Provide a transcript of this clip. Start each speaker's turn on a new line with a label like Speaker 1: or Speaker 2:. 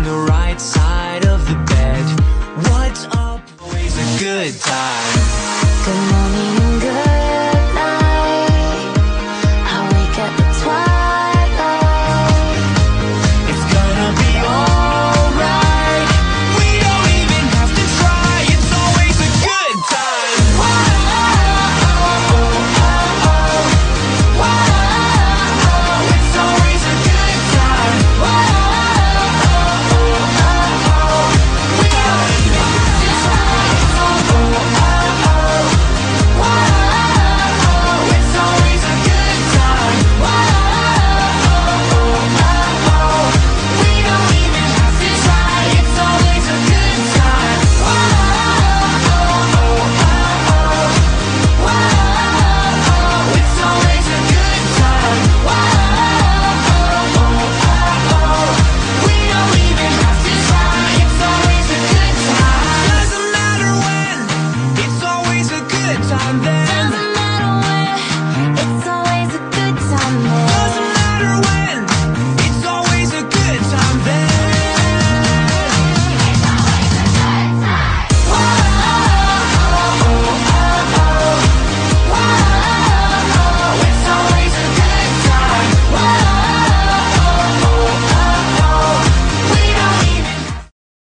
Speaker 1: on the right side of the bed. What's up? Always a good time.
Speaker 2: Good morning.